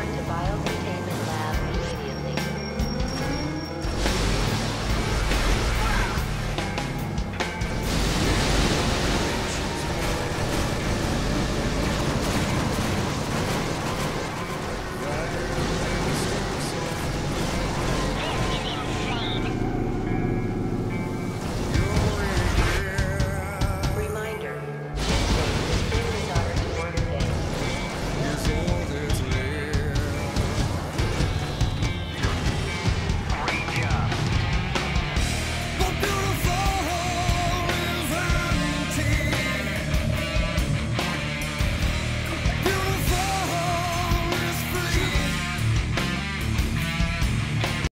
to DeBile.